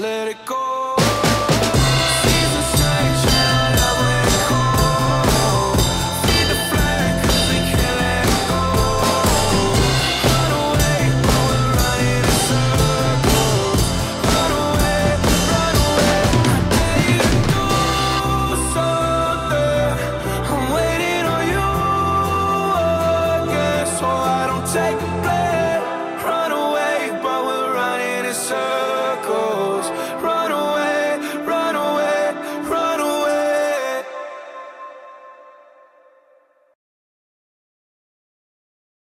Let it go.